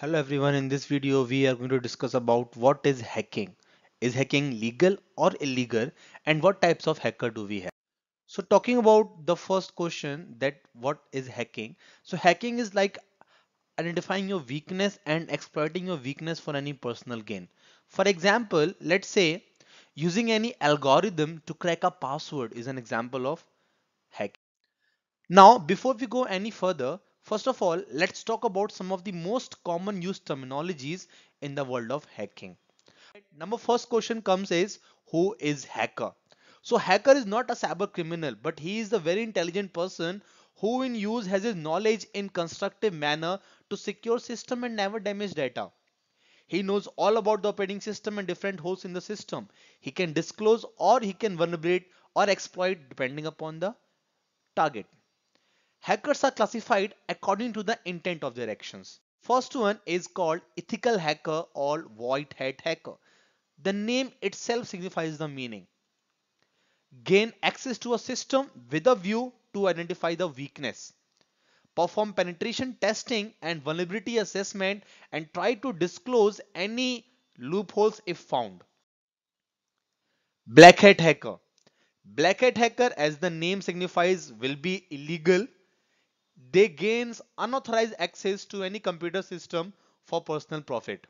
Hello everyone, in this video we are going to discuss about what is hacking. Is hacking legal or illegal and what types of hacker do we have? So talking about the first question that what is hacking? So hacking is like identifying your weakness and exploiting your weakness for any personal gain. For example, let's say using any algorithm to crack a password is an example of hacking. Now before we go any further, First of all, let's talk about some of the most common used terminologies in the world of hacking. Number first question comes is who is hacker? So hacker is not a cyber criminal, but he is a very intelligent person who in use has his knowledge in constructive manner to secure system and never damage data. He knows all about the operating system and different hosts in the system. He can disclose or he can vulnerate or exploit depending upon the target. Hackers are classified according to the intent of their actions. First one is called ethical hacker or white hat hacker. The name itself signifies the meaning. Gain access to a system with a view to identify the weakness. Perform penetration testing and vulnerability assessment and try to disclose any loopholes if found. Black hat hacker. Black hat hacker as the name signifies will be illegal they gains unauthorized access to any computer system for personal profit.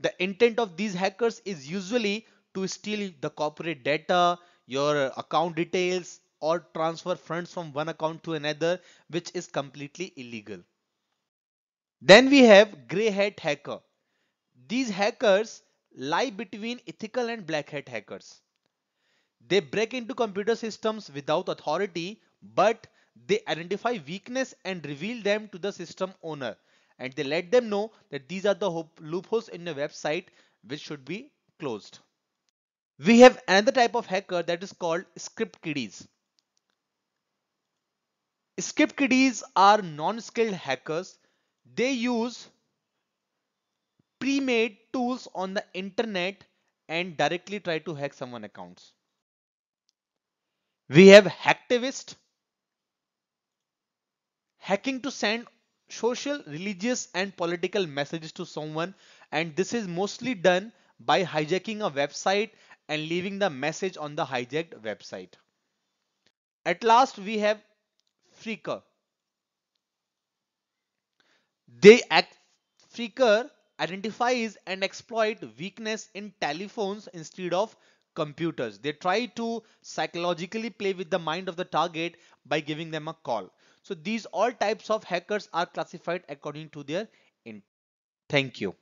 The intent of these hackers is usually to steal the corporate data, your account details or transfer funds from one account to another which is completely illegal. Then we have grey hat hacker. These hackers lie between ethical and black hat hackers. They break into computer systems without authority but they identify weakness and reveal them to the system owner and they let them know that these are the loopholes in the website which should be closed. We have another type of hacker that is called script kiddies. Script kiddies are non-skilled hackers. They use pre-made tools on the internet and directly try to hack someone accounts. We have hacktivist hacking to send social, religious and political messages to someone and this is mostly done by hijacking a website and leaving the message on the hijacked website. At last we have Phreaker. They act Phreaker identifies and exploit weakness in telephones instead of computers. They try to psychologically play with the mind of the target by giving them a call. So these all types of hackers are classified according to their intent. Thank you.